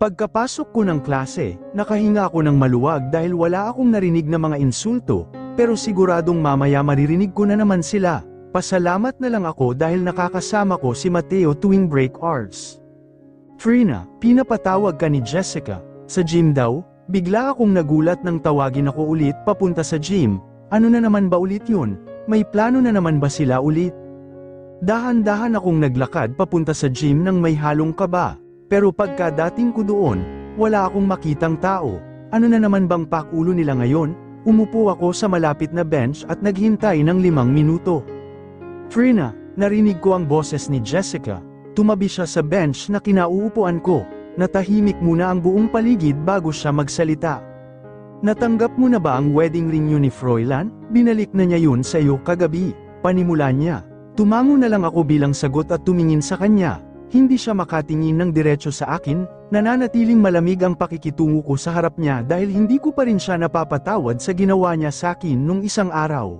Pagkapasok ko ng klase, nakahinga ako ng maluwag dahil wala akong narinig na mga insulto, pero siguradong mamaya maririnig ko na naman sila. Pasalamat na lang ako dahil nakakasama ko si Mateo tuwing break hours. Trina, pinapatawag ka ni Jessica. Sa gym daw, bigla akong nagulat nang tawagin ako ulit papunta sa gym. Ano na naman ba ulit yun? May plano na naman ba sila ulit? Dahan-dahan akong naglakad papunta sa gym nang may halong kaba. Pero pagka dating ko doon, wala akong makitang tao. Ano na naman bang pakulo nila ngayon? Umupo ako sa malapit na bench at naghintay ng limang minuto. Trina, narinig ko ang boses ni Jessica. Tumabi siya sa bench na kinauupuan ko. Natahimik muna ang buong paligid bago siya magsalita. Natanggap mo na ba ang wedding ring niyo ni Froilan? Binalik na niya yun sa iyo kagabi. Panimula niya. Tumango na lang ako bilang sagot at tumingin sa kanya. Hindi siya makatingin ng diretso sa akin, nananatiling malamig ang pakikitungo ko sa harap niya dahil hindi ko pa rin siya napapatawad sa ginawa niya sa akin nung isang araw.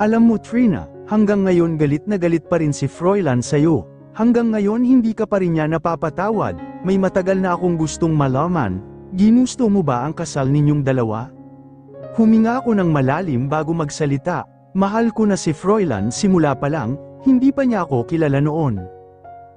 Alam mo Trina, hanggang ngayon galit na galit pa rin si Froilan sa'yo. Hanggang ngayon hindi ka pa rin niya napapatawad, may matagal na akong gustong malaman, ginusto mo ba ang kasal ninyong dalawa? Huminga ako ng malalim bago magsalita, mahal ko na si Froilan simula pa lang, hindi pa niya ako kilala noon.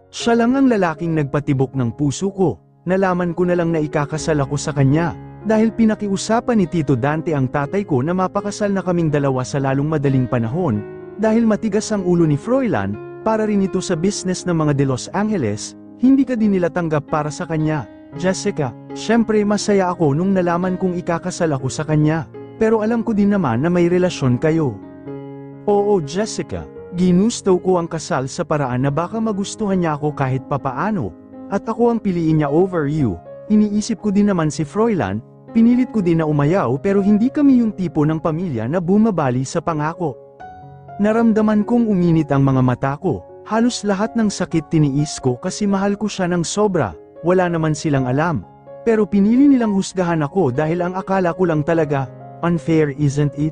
Siya lang ang lalaking nagpatibok ng puso ko, nalaman ko na lang na ikakasal ako sa kanya, dahil pinakiusapan ni Tito Dante ang tatay ko na mapakasal na kaming dalawa sa lalong madaling panahon, dahil matigas ang ulo ni Froilan, para rin ito sa business ng mga de Los Angeles, hindi ka din nila tanggap para sa kanya. Jessica, syempre masaya ako nung nalaman kong ikakasal ako sa kanya, pero alam ko din naman na may relasyon kayo. Oo Jessica, Ginusto ko ang kasal sa paraan na baka magustuhan niya ako kahit papaano, at ako ang piliin niya over you. Iniisip ko din naman si Froilan, pinilit ko din na umayaw pero hindi kami yung tipo ng pamilya na bumabali sa pangako. Naramdaman kong uminit ang mga mata ko, halos lahat ng sakit tiniis ko kasi mahal ko siya ng sobra, wala naman silang alam. Pero pinili nilang husgahan ako dahil ang akala ko lang talaga, unfair isn't it?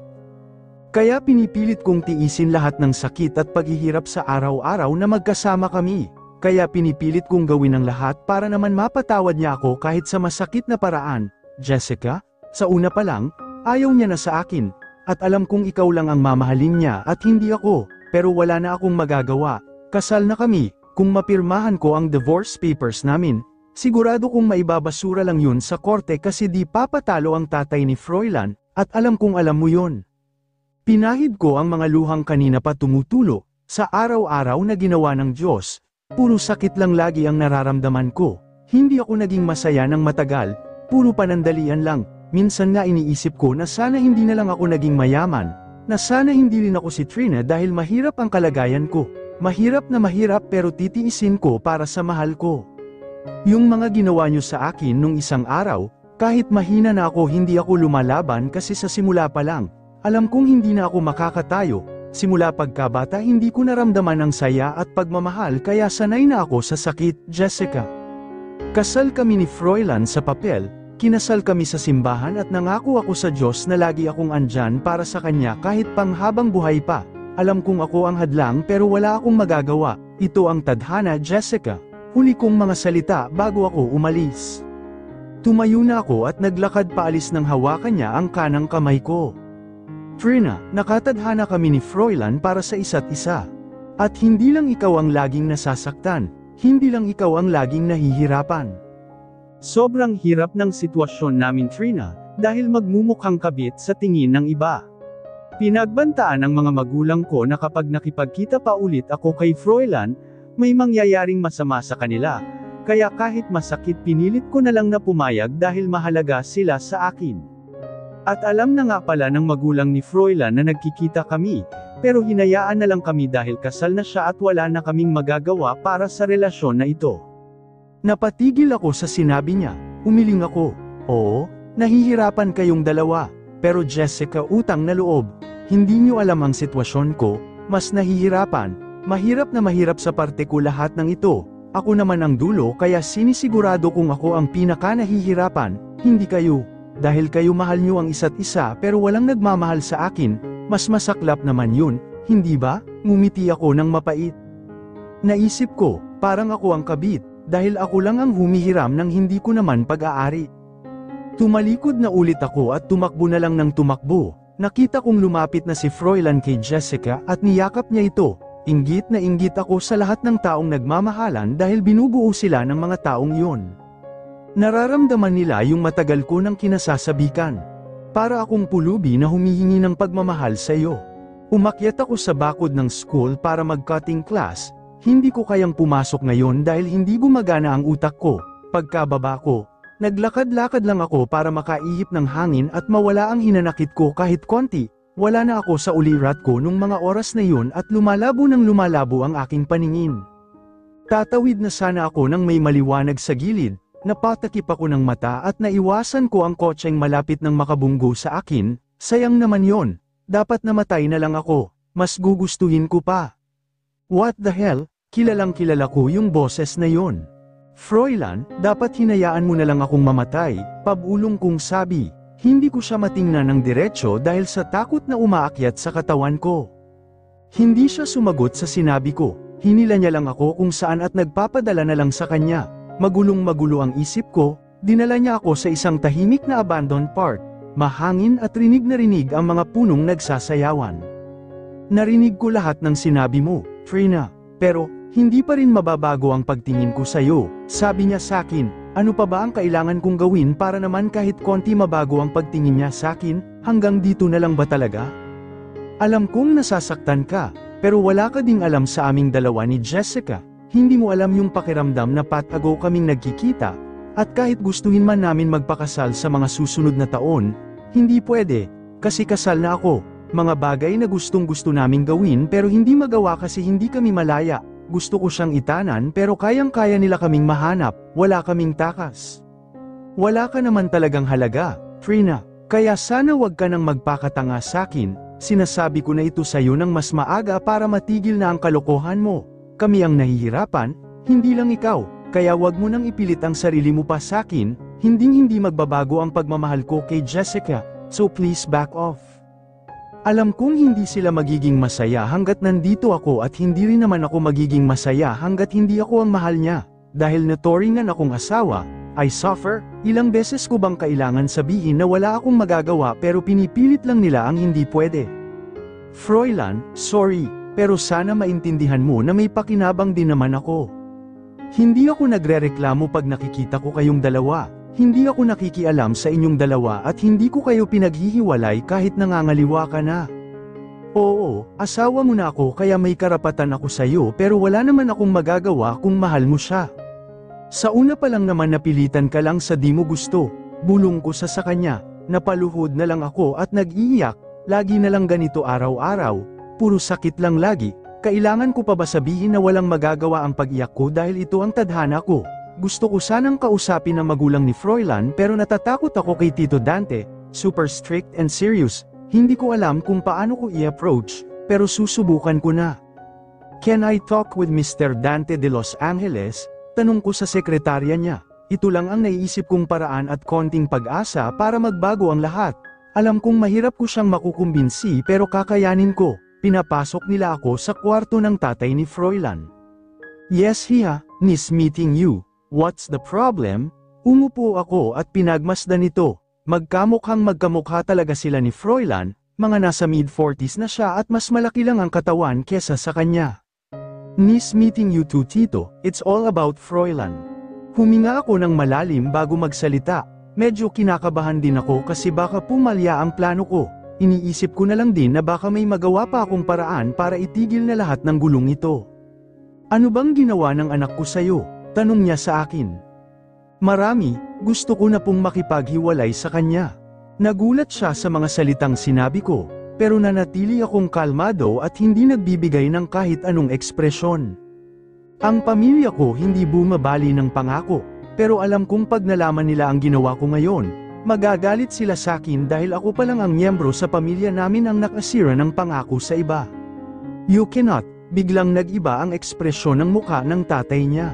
Kaya pinipilit kong tiisin lahat ng sakit at paghihirap sa araw-araw na magkasama kami. Kaya pinipilit kong gawin ang lahat para naman mapatawad niya ako kahit sa masakit na paraan. Jessica, sa una pa lang, ayaw niya na sa akin. At alam kong ikaw lang ang mamahalin niya at hindi ako, pero wala na akong magagawa. Kasal na kami, kung mapirmahan ko ang divorce papers namin, sigurado kong maibabasura lang yun sa korte kasi di papatalo ang tatay ni Froilan, at alam kong alam mo yun. Pinahid ko ang mga luhang kanina pa tumutulo, sa araw-araw na ginawa ng Diyos, puro sakit lang lagi ang nararamdaman ko. Hindi ako naging masaya ng matagal, puro panandalian lang, minsan nga iniisip ko na sana hindi na lang ako naging mayaman, na sana hindi rin ako si Trina dahil mahirap ang kalagayan ko. Mahirap na mahirap pero titiisin ko para sa mahal ko. Yung mga ginawa nyo sa akin nung isang araw, kahit mahina na ako hindi ako lumalaban kasi sa simula pa lang, alam kong hindi na ako makakatayo, simula pagkabata hindi ko naramdaman ang saya at pagmamahal kaya sanay na ako sa sakit, Jessica. Kasal kami ni Froilan sa papel, kinasal kami sa simbahan at nangako ako sa Diyos na lagi akong andyan para sa Kanya kahit panghabang buhay pa. Alam kong ako ang hadlang pero wala akong magagawa, ito ang tadhana Jessica. Huli kong mga salita bago ako umalis. Tumayo na ako at naglakad paalis ng hawakan niya ang kanang kamay ko. Trina, nakatadhana kami ni Froilan para sa isa't isa. At hindi lang ikaw ang laging nasasaktan, hindi lang ikaw ang laging nahihirapan. Sobrang hirap ng sitwasyon namin Trina, dahil magmumukhang kabit sa tingin ng iba. Pinagbantaan ng mga magulang ko na kapag nakipagkita pa ulit ako kay Froilan, may mangyayaring masama sa kanila, kaya kahit masakit pinilit ko na lang na pumayag dahil mahalaga sila sa akin. At alam na nga pala ng magulang ni Froilan na nagkikita kami, pero hinayaan na lang kami dahil kasal na siya at wala na kaming magagawa para sa relasyon na ito. Napatigil ako sa sinabi niya, umiling ako, oo, nahihirapan kayong dalawa, pero Jessica utang na loob, hindi niyo alam ang sitwasyon ko, mas nahihirapan, mahirap na mahirap sa parte ko lahat ng ito, ako naman ang dulo kaya sinisigurado kong ako ang pinaka nahihirapan, hindi kayo. Dahil kayo mahal niyo ang isa't isa pero walang nagmamahal sa akin, mas masaklap naman yun, hindi ba? Ngumiti ako ng mapait. Naisip ko, parang ako ang kabit, dahil ako lang ang humihiram ng hindi ko naman pag-aari. Tumalikod na ulit ako at tumakbo na lang ng tumakbo, nakita kong lumapit na si Froilan kay Jessica at niyakap niya ito, inggit na inggit ako sa lahat ng taong nagmamahalan dahil binubuo sila ng mga taong iyon. Nararamdaman nila yung matagal ko ng kinasasabikan. Para akong pulubi na humihingi ng pagmamahal sa iyo. Umakyat ako sa bakod ng school para mag-cutting class, hindi ko kayang pumasok ngayon dahil hindi gumagana ang utak ko. Pagkababa ko, naglakad-lakad lang ako para makaihip ng hangin at mawala ang hinanakit ko kahit konti. Wala na ako sa ulirat ko nung mga oras na yun at lumalabo ng lumalabo ang aking paningin. Tatawid na sana ako nang may maliwanag sa gilid, napatakip ako ng mata at naiwasan ko ang kotseng malapit ng makabunggo sa akin, sayang naman yon. dapat namatay na lang ako, mas gugustuhin ko pa. What the hell, kilalang kilala ko yung boses na yon. Froilan, dapat hinayaan mo na lang akong mamatay, pabulong kong sabi, hindi ko siya matingnan ng diretsyo dahil sa takot na umaakyat sa katawan ko. Hindi siya sumagot sa sinabi ko, hinila niya lang ako kung saan at nagpapadala na lang sa kanya. Magulong magulo ang isip ko, dinala niya ako sa isang tahimik na abandoned park. Mahangin at rinig na rinig ang mga punong nagsasayawan. Narinig ko lahat ng sinabi mo, Frina, pero, hindi pa rin mababago ang pagtingin ko sa'yo, sabi niya sakin, ano pa ba ang kailangan kong gawin para naman kahit konti mabago ang pagtingin niya sakin, hanggang dito na lang ba talaga? Alam kong nasasaktan ka, pero wala ka ding alam sa aming dalawa ni Jessica, hindi mo alam yung pakiramdam na patago kaming nagkikita, at kahit gustuhin man namin magpakasal sa mga susunod na taon, hindi pwede, kasi kasal na ako, mga bagay na gustong gusto naming gawin pero hindi magawa kasi hindi kami malaya, gusto ko siyang itanan pero kayang-kaya nila kaming mahanap, wala kaming takas. Wala ka naman talagang halaga, Frina, kaya sana wag ka nang magpakatanga sakin, sinasabi ko na ito sa'yo ng mas maaga para matigil na ang kalokohan mo. Kami ang nahihirapan, hindi lang ikaw, kaya wag mo nang ipilit ang sarili mo pa sa akin, hinding hindi magbabago ang pagmamahal ko kay Jessica, so please back off. Alam kong hindi sila magiging masaya hanggat nandito ako at hindi rin naman ako magiging masaya hanggat hindi ako ang mahal niya. Dahil naturingan akong asawa, I suffer, ilang beses ko bang kailangan sabihin na wala akong magagawa pero pinipilit lang nila ang hindi pwede. Froilan, sorry, pero sana maintindihan mo na may pakinabang din naman ako. Hindi ako nagrereklamo pag nakikita ko kayong dalawa, hindi ako nakikialam sa inyong dalawa at hindi ko kayo pinaghihiwalay kahit nangangaliwa ka na. Oo, asawa mo na ako kaya may karapatan ako sa iyo pero wala naman akong magagawa kung mahal mo siya. Sa una pa lang naman napilitan ka lang sa di mo gusto, bulong ko sa sa kanya, napaluhod na lang ako at nag-iiyak, lagi na lang ganito araw-araw, Puro sakit lang lagi, kailangan ko pa ba sabihin na walang magagawa ang pag-iyak ko dahil ito ang tadhana ko? Gusto ko sanang kausapin ang magulang ni Froilan pero natatakot ako kay Tito Dante, super strict and serious, hindi ko alam kung paano ko i-approach, pero susubukan ko na. Can I talk with Mr. Dante de Los Angeles? Tanong ko sa sekretarya niya. Ito lang ang naiisip kong paraan at konting pag-asa para magbago ang lahat. Alam kong mahirap ko siyang makukumbinsi pero kakayanin ko. Pinapasok nila ako sa kwarto ng tatay ni Froilan. Yes hiya, nice meeting you. What's the problem? Umupo ako at pinagmasdan ito. Magkamukhang magkamukha talaga sila ni Froilan, mga nasa mid-40s na siya at mas malaki lang ang katawan kesa sa kanya. Nice meeting you too Tito, it's all about Froilan. Huminga ako ng malalim bago magsalita, medyo kinakabahan din ako kasi baka pumalya ang plano ko. Iniisip ko na lang din na baka may magawa pa akong paraan para itigil na lahat ng gulong ito. Ano bang ginawa ng anak ko sa'yo? Tanong niya sa akin. Marami, gusto ko na pong makipaghiwalay sa kanya. Nagulat siya sa mga salitang sinabi ko, pero nanatili akong kalmado at hindi nagbibigay ng kahit anong ekspresyon. Ang pamilya ko hindi bumabali ng pangako, pero alam kong pag nalaman nila ang ginawa ko ngayon, Magagalit sila sa akin dahil ako pa lang ang miyembro sa pamilya namin ang nakasira ng pangako sa iba. You cannot, biglang nag-iba ang ekspresyon ng muka ng tatay niya.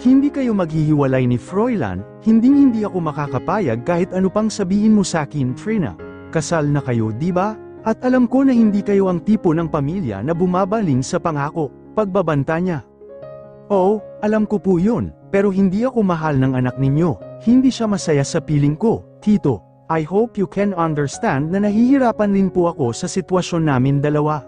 Hindi kayo maghihiwalay ni Froilan, hindi hindi ako makakapayag kahit ano pang sabihin mo sa akin Trina. Kasal na kayo di ba? At alam ko na hindi kayo ang tipo ng pamilya na bumabaling sa pangako, pagbabanta niya. Oo, alam ko po yun, pero hindi ako mahal ng anak ninyo. Hindi siya masaya sa piling ko, Tito. I hope you can understand na nahihirapan din po ako sa sitwasyon namin dalawa.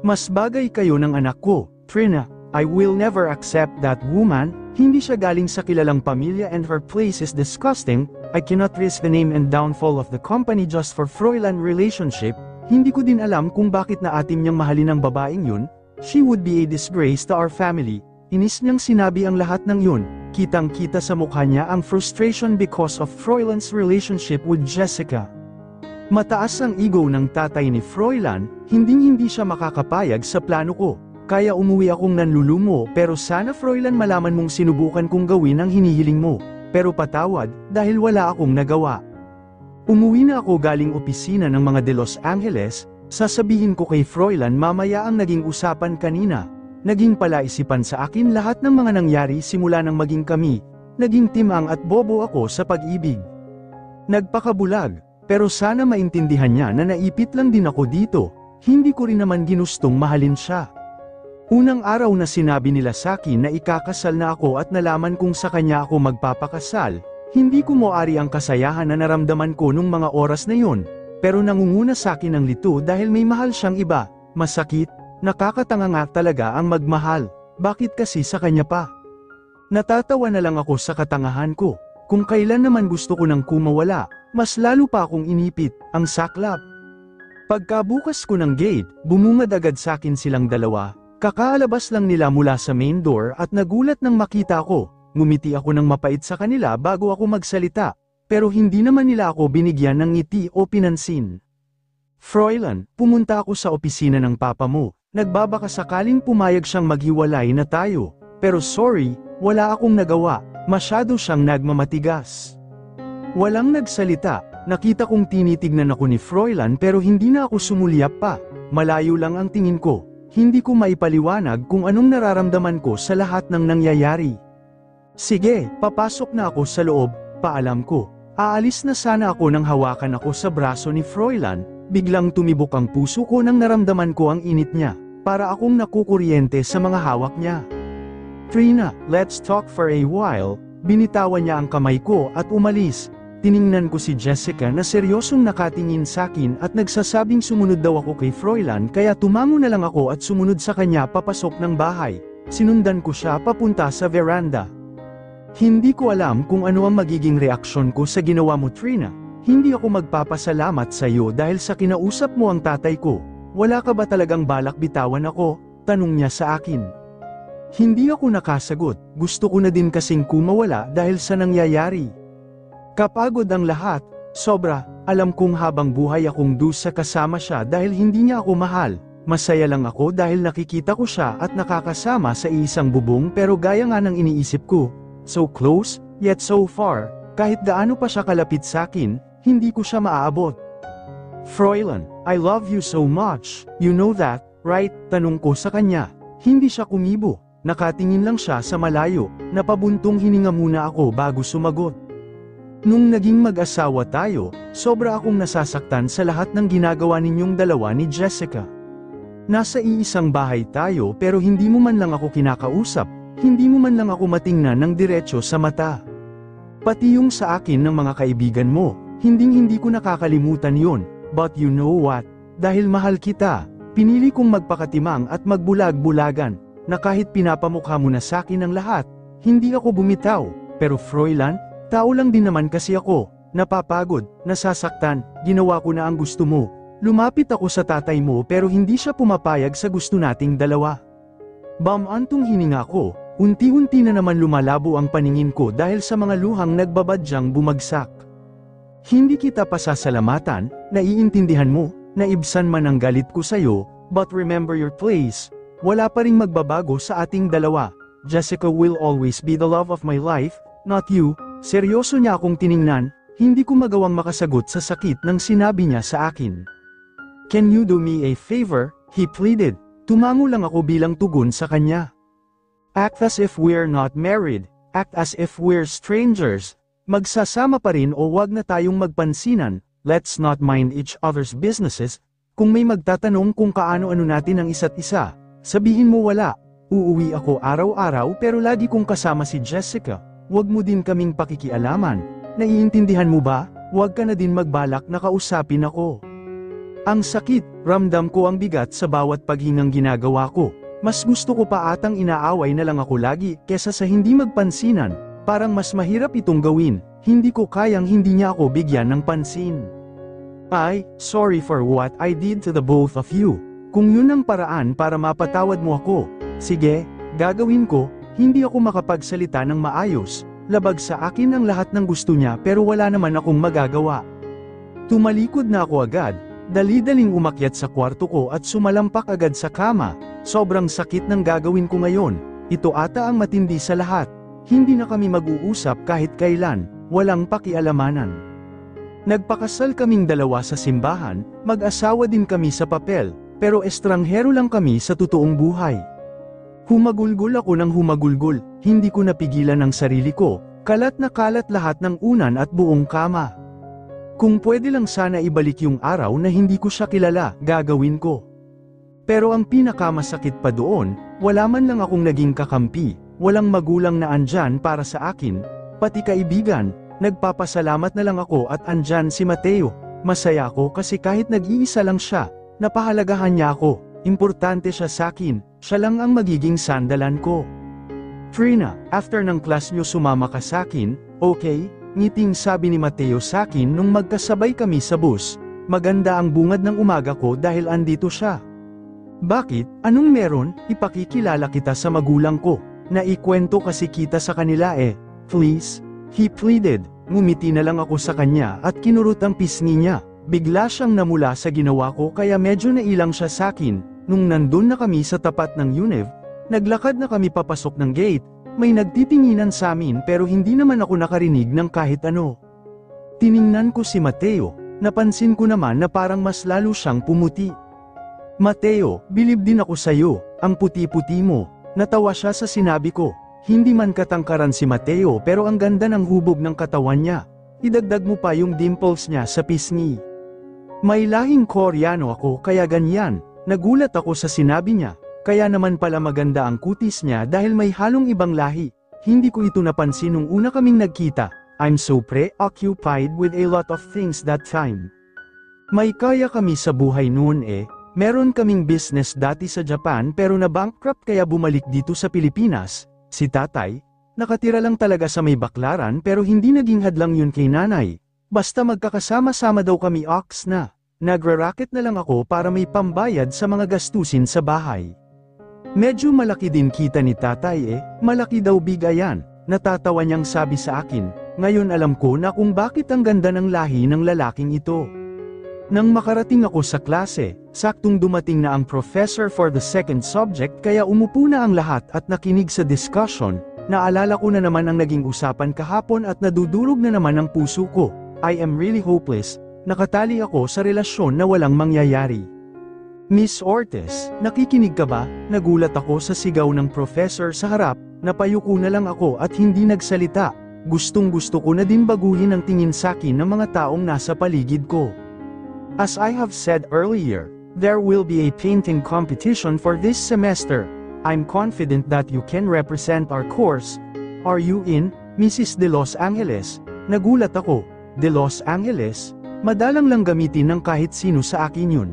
Mas bagay kayo ng anak ko, Trina. I will never accept that woman, hindi siya galing sa kilalang pamilya and her place is disgusting, I cannot risk the name and downfall of the company just for Fräulein relationship, hindi ko din alam kung bakit na atim niyang mahalin ang babaeng yun, she would be a disgrace to our family, inis niyang sinabi ang lahat ng yun, kitang kita sa mukha niya ang frustration because of Fräulein's relationship with Jessica. Mataas ang ego ng tatay ni Fräulein, hinding-hindi siya makakapayag sa plano ko. Kaya umuwi akong nanlulumo pero sana Fräulein malaman mong sinubukan kong gawin ang hinihiling mo. Pero patawad, dahil wala akong nagawa. Umuwi na ako galing opisina ng mga de Los Angeles, sasabihin ko kay Fräulein mamaya ang naging usapan kanina. Naging palaisipan sa akin lahat ng mga nangyari simula nang maging kami, naging timang at bobo ako sa pag-ibig. Nagpakabulag, pero sana maintindihan niya na naipit lang din ako dito, hindi ko rin naman ginustong mahalin siya. Unang araw na sinabi nila sa akin na ikakasal na ako at nalaman kung sa kanya ako magpapakasal, hindi ko moari ang kasayahan na naramdaman ko nung mga oras na yun, pero nangunguna sa akin ang lito dahil may mahal siyang iba, masakit, nakakatanga nga talaga ang magmahal, bakit kasi sa kanya pa? Natatawa na lang ako sa katangahan ko, kung kailan naman gusto ko nang kumawala, mas lalo pa akong inipit, ang saklap. Pagkabukas ko ng gate, bumungad agad sa akin silang dalawa, kakaalabas lang nila mula sa main door at nagulat nang makita ko, ngumiti ako ng mapait sa kanila bago ako magsalita, pero hindi naman nila ako binigyan ng ngiti o pinansin. Fräulein, pumunta ako sa opisina ng papa mo, nagbabaka sakaling pumayag siyang maghiwalay na tayo, pero sorry, wala akong nagawa, masyado siyang nagmamatigas. Walang nagsalita, nakita kong tinitignan ako ni Fräulein pero hindi na ako sumulyap pa, malayo lang ang tingin ko, hindi ko maipaliwanag kung anong nararamdaman ko sa lahat ng nangyayari. Sige, papasok na ako sa loob, paalam ko. Aalis na sana ako nang hawakan ako sa braso ni Fräulein, biglang tumibok ang puso ko nang naramdaman ko ang init niya, para akong nakukuryente sa mga hawak niya. Trina, let's talk for a while, binitawan niya ang kamay ko at umalis, Tiningnan ko si Jessica na seryosong nakatingin sa akin at nagsasabing sumunod daw ako kay Fräulein kaya tumango na lang ako at sumunod sa kanya papasok ng bahay. Sinundan ko siya papunta sa veranda. Hindi ko alam kung ano ang magiging reaksyon ko sa ginawa mo Trina. Hindi ako magpapasalamat sa iyo dahil sa kinausap mo ang tatay ko. Wala ka ba talagang balak bitawan ako? Tanong niya sa akin. Hindi ako nakasagot, gusto ko na din kasing kumawala dahil sa nangyayari. Kapagod ang lahat, sobra, alam kong habang buhay akong dusa kasama siya dahil hindi niya ako mahal. Masaya lang ako dahil nakikita ko siya at nakakasama sa isang bubong pero gaya nga ng iniisip ko. So close, yet so far, kahit gaano pa siya kalapit sa akin, hindi ko siya maaabot. Fräulein, I love you so much, you know that, right? Tanong ko sa kanya. Hindi siya kumibo, nakatingin lang siya sa malayo, napabuntong hininga muna ako bago sumagot. Nung naging mag-asawa tayo, sobra akong nasasaktan sa lahat ng ginagawa ninyong dalawa ni Jessica. Nasa iisang bahay tayo pero hindi mo man lang ako kinakausap, hindi mo man lang ako matingnan ng diretso sa mata. Pati yung sa akin ng mga kaibigan mo, hinding hindi ko nakakalimutan yon. But you know what? Dahil mahal kita, pinili kong magpakatimang at magbulag-bulagan, na kahit pinapamukha mo na sa akin ang lahat, hindi ako bumitaw, pero Fräulein, Tao lang din naman kasi ako, napapagod, nasasaktan, ginawa ko na ang gusto mo. Lumapit ako sa tatay mo pero hindi siya pumapayag sa gusto nating dalawa. Bamantong hininga ko, unti-unti na naman lumalabo ang paningin ko dahil sa mga luhang nagbabadyang bumagsak. Hindi kita pasasalamatan, naiintindihan mo, naibsan man ang galit ko sa'yo, but remember your place. Wala pa ring magbabago sa ating dalawa. Jessica will always be the love of my life, not you, Seryoso niya akong tiningnan, hindi ko magawang makasagot sa sakit ng sinabi niya sa akin. Can you do me a favor? He pleaded. Tumango lang ako bilang tugon sa kanya. Act as if we're not married. Act as if we're strangers. Magsasama pa rin o wag na tayong magpansinan. Let's not mind each other's businesses. Kung may magtatanong kung kaano-ano natin ang isa't isa, sabihin mo wala. Uuwi ako araw-araw pero lagi kong kasama si Jessica. Huwag mo din kaming pakikialaman. Naiintindihan mo ba? Huwag ka na din magbalak na kausapin ako. Ang sakit, ramdam ko ang bigat sa bawat paghingang ginagawa ko. Mas gusto ko pa atang inaaway na lang ako lagi, kesa sa hindi magpansinan. Parang mas mahirap itong gawin, hindi ko kayang hindi niya ako bigyan ng pansin. Ay, sorry for what I did to the both of you. Kung yun ang paraan para mapatawad mo ako, sige, gagawin ko, hindi ako makapagsalita ng maayos, labag sa akin ang lahat ng gusto niya pero wala naman akong magagawa. Tumalikod na ako agad, dali-daling umakyat sa kwarto ko at sumalampak agad sa kama, sobrang sakit ng gagawin ko ngayon, ito ata ang matindi sa lahat, hindi na kami mag-uusap kahit kailan, walang pakialamanan. Nagpakasal kaming dalawa sa simbahan, mag-asawa din kami sa papel, pero estranghero lang kami sa totoong buhay. Humagulgol ako ng humagulgol, hindi ko napigilan ang sarili ko, kalat na kalat lahat ng unan at buong kama. Kung pwede lang sana ibalik yung araw na hindi ko siya kilala, gagawin ko. Pero ang pinakamasakit pa doon, wala man lang akong naging kakampi, walang magulang na andyan para sa akin, pati kaibigan, nagpapasalamat na lang ako at andyan si Mateo, masaya ako kasi kahit nag-iisa lang siya, napahalagahan niya ako, importante siya sa akin, siya lang ang magiging sandalan ko. Trina, after ng class nyo sumama ka sa akin, okay? Ngiting sabi ni Mateo sa akin nung magkasabay kami sa bus, maganda ang bungad ng umaga ko dahil andito siya. Bakit, anong meron, ipakikilala kita sa magulang ko, naikwento kasi kita sa kanila eh, please, he pleaded, ngumiti na lang ako sa kanya at kinurot ang pisngi niya, bigla siyang namula sa ginawa ko kaya medyo nailang siya sa akin, nung nandun na kami sa tapat ng UNEV, naglakad na kami papasok ng gate, may nagtitinginan sa amin pero hindi naman ako nakarinig ng kahit ano. Tiningnan ko si Mateo, napansin ko naman na parang mas lalo siyang pumuti. Mateo, bilib din ako sa iyo, ang puti-puti mo. Natawa siya sa sinabi ko, hindi man katangkaran si Mateo pero ang ganda ng hubog ng katawan niya. Idagdag mo pa yung dimples niya sa pisngi. May lahing koreano ako kaya ganyan, nagulat ako sa sinabi niya, kaya naman pala maganda ang kutis niya dahil may halong ibang lahi. Hindi ko ito napansin nung una kaming nagkita. I'm so preoccupied with a lot of things that time. May kaya kami sa buhay noon eh. Meron kaming business dati sa Japan pero na-bankrupt kaya bumalik dito sa Pilipinas. Si tatay, nakatira lang talaga sa may baklaran pero hindi naging hadlang yun kay nanay. Basta magkakasama-sama daw kami ox na. Nagra-racket na lang ako para may pambayad sa mga gastusin sa bahay. Medyo malaki din kita ni tatay eh, malaki daw bigayan, natatawa niyang sabi sa akin, ngayon alam ko na kung bakit ang ganda ng lahi ng lalaking ito. Nang makarating ako sa klase, saktong dumating na ang professor for the second subject kaya umupo na ang lahat at nakinig sa discussion, naalala ko na naman ang naging usapan kahapon at nadudurog na naman ang puso ko, I am really hopeless, nakatali ako sa relasyon na walang mangyayari. Miss Ortiz, nakikinig ka ba? Nagulat ako sa sigaw ng professor sa harap, napayuko na lang ako at hindi nagsalita. Gustong gusto ko na din baguhin ang tingin sa akin ng mga taong nasa paligid ko. As I have said earlier, there will be a painting competition for this semester. I'm confident that you can represent our course. Are you in, Mrs. De Los Angeles? Nagulat ako, De Los Angeles? Madalang lang gamitin ng kahit sino sa akin yun.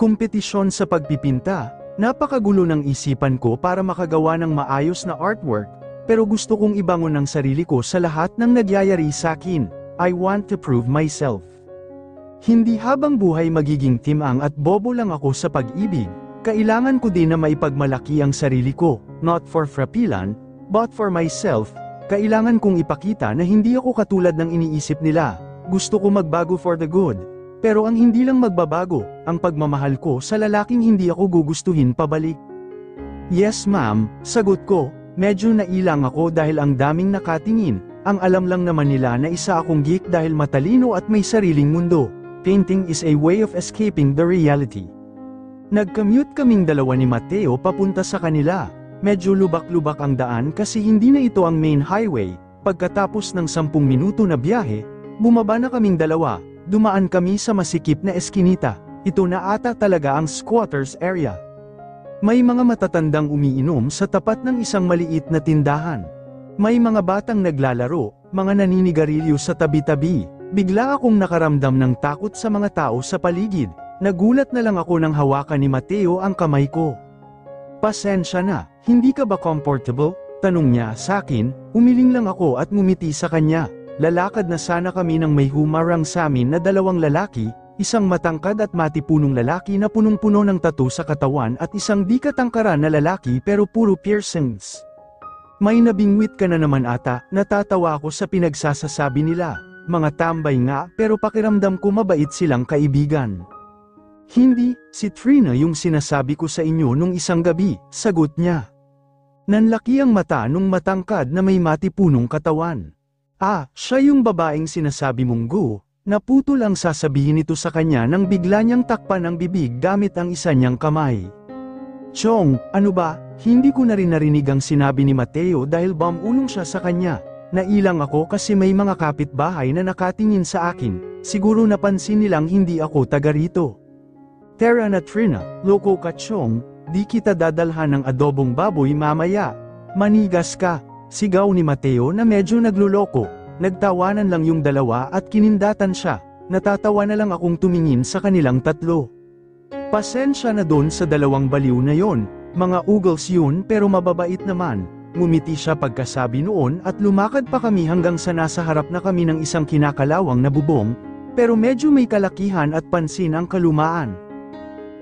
Kompetisyon sa pagpipinta, napakagulo ng isipan ko para makagawa ng maayos na artwork, pero gusto kong ibangon ang sarili ko sa lahat ng nagyayari sa akin. I want to prove myself. Hindi habang buhay magiging timang at bobo lang ako sa pag-ibig, kailangan ko din na maipagmalaki ang sarili ko, not for frapilan, but for myself, kailangan kong ipakita na hindi ako katulad ng iniisip nila, gusto ko magbago for the good, pero ang hindi lang magbabago, ang pagmamahal ko sa lalaking hindi ako gugustuhin pabalik. Yes ma'am, sagot ko, medyo nailang ako dahil ang daming nakatingin, ang alam lang naman nila na isa akong geek dahil matalino at may sariling mundo. Painting is a way of escaping the reality. Nag-commute kaming dalawa ni Mateo papunta sa kanila. Medyo lubak-lubak ang daan kasi hindi na ito ang main highway. Pagkatapos ng 10 minuto na biyahe, bumaba na kaming dalawa, Dumaan kami sa masikip na eskinita, ito na ata talaga ang squatters area. May mga matatandang umiinom sa tapat ng isang maliit na tindahan. May mga batang naglalaro, mga naninigarilyo sa tabi-tabi. Bigla akong nakaramdam ng takot sa mga tao sa paligid. Nagulat na lang ako nang hawakan ni Mateo ang kamay ko. Pasensya na, hindi ka ba comfortable? Tanong niya sa akin, umiling lang ako at ngumiti sa kanya. Lalakad na sana kami nang may humarang sa amin na dalawang lalaki, isang matangkad at matipunong lalaki na punong-puno ng tattoo sa katawan at isang di katangkaran na lalaki pero puro piercings. May nabingwit ka na naman ata, natatawa ako sa pinagsasasabi nila. Mga tambay nga pero pakiramdam ko mabait silang kaibigan. Hindi, si Trina yung sinasabi ko sa inyo nung isang gabi, sagot niya. Nanlaki ang mata nung matangkad na may matipunong katawan. Ah, siya yung babaeng sinasabi mong go, naputol ang sasabihin nito sa kanya nang bigla niyang takpan ang bibig gamit ang isa niyang kamay. Chong, ano ba, hindi ko na rin narinig ang sinabi ni Mateo dahil bamulong siya sa kanya. Nailang ako kasi may mga kapitbahay na nakatingin sa akin, siguro napansin nilang hindi ako taga rito. Tara na Trina, loko ka Chong, di kita dadalhan ng adobong baboy mamaya. Manigas ka, sigaw ni Mateo na medyo nagluloko. Nagtawanan lang yung dalawa at kinindatan siya, natatawa na lang akong tumingin sa kanilang tatlo. Pasensya na doon sa dalawang baliw na yon, mga ugals yun pero mababait naman. Ngumiti siya pagkasabi noon at lumakad pa kami hanggang sa nasa harap na kami ng isang kinakalawang na bubong, pero medyo may kalakihan at pansin ang kalumaan.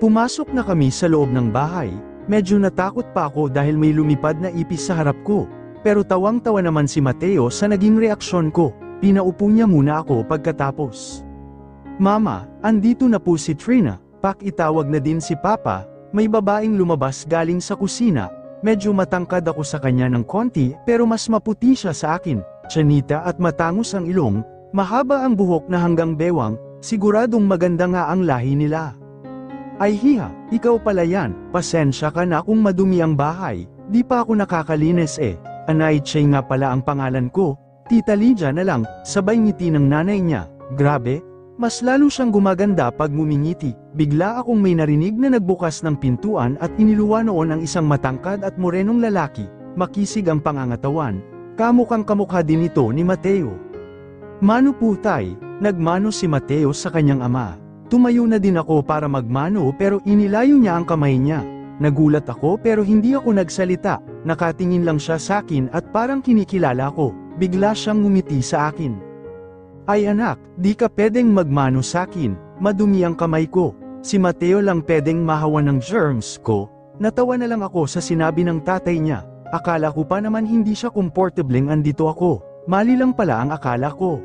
Pumasok na kami sa loob ng bahay, medyo natakot pa ako dahil may lumipad na ipis sa harap ko, pero tawang-tawa naman si Mateo sa naging reaksyon ko, pinaupo niya muna ako pagkatapos. Mama, andito na po si Trina, pakitawag na din si Papa, may babaeng lumabas galing sa kusina, medyo matangkad ako sa kanya ng konti pero mas maputi siya sa akin, tsanita at matangos ang ilong, mahaba ang buhok na hanggang bewang, siguradong maganda nga ang lahi nila. Ay hiha, ikaw pala yan, pasensya ka na kung madumi ang bahay, di pa ako nakakalinis eh, Anay Che nga pala ang pangalan ko, Tita Lydia na lang, sabay ngiti ng nanay niya, grabe, mas lalo siyang gumaganda pag ngumingiti, bigla akong may narinig na nagbukas ng pintuan at iniluwa noon ang isang matangkad at morenong lalaki, makisig ang pangangatawan, kamukhang kamukha din ito ni Mateo. Mano putay, nagmano si Mateo sa kanyang ama. Tumayo na din ako para magmano pero inilayo niya ang kamay niya. Nagulat ako pero hindi ako nagsalita, nakatingin lang siya sa akin at parang kinikilala ko, bigla siyang ngumiti sa akin. Ay anak, di ka pwedeng magmano sa akin, madumi ang kamay ko. Si Mateo lang pwedeng mahawa ng germs ko. Natawa na lang ako sa sinabi ng tatay niya. Akala ko pa naman hindi siya komportableng andito ako. Mali lang pala ang akala ko.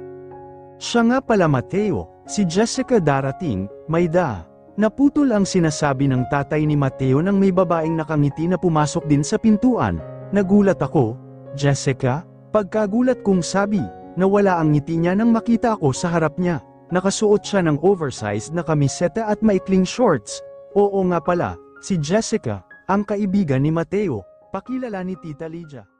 Siya nga pala Mateo, si Jessica darating, may da. Naputol ang sinasabi ng tatay ni Mateo nang may babaeng nakangiti na pumasok din sa pintuan. Nagulat ako, Jessica? Pagkagulat kong sabi, Nawala ang ngiti niya nang makita ako sa harap niya. Nakasuot siya ng oversized na kamiseta at maikling shorts. Oo nga pala, si Jessica, ang kaibigan ni Mateo, pakilala ni Tita Lydia.